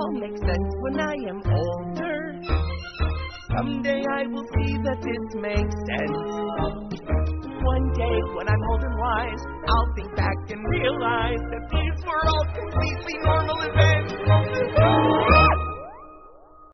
all make sense when I am older. Someday I will see that this makes sense. One day when I'm old and wise, I'll think back and realize that these were all completely normal.